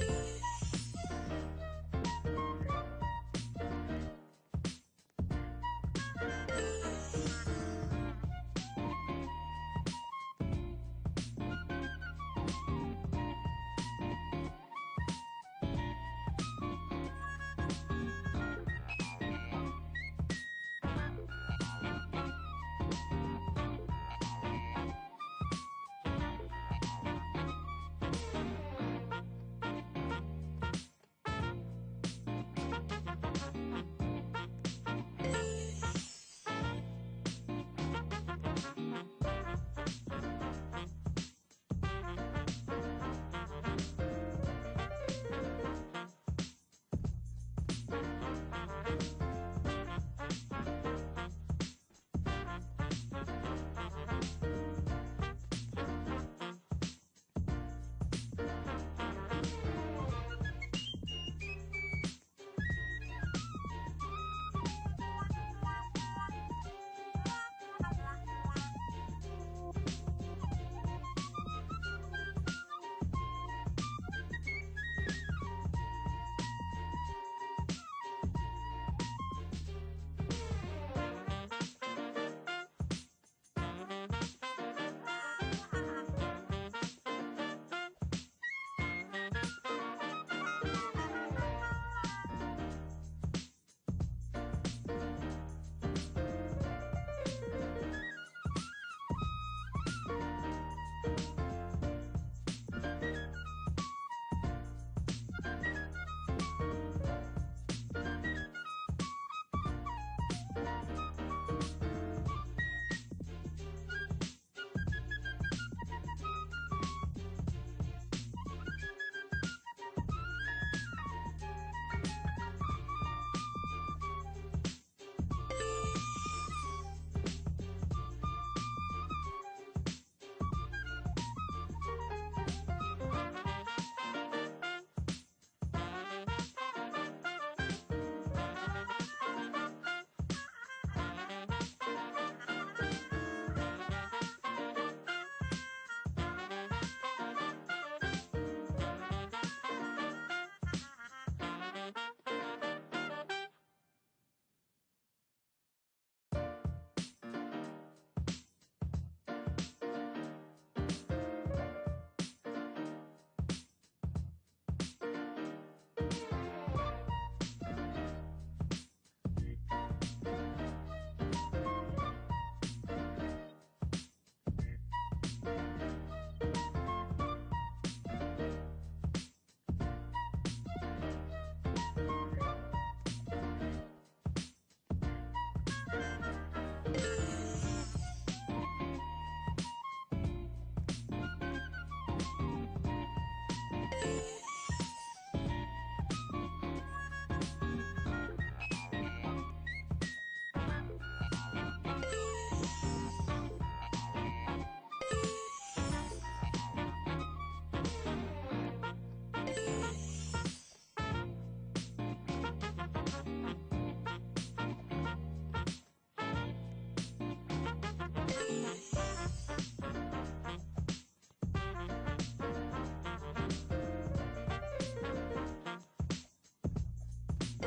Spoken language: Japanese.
you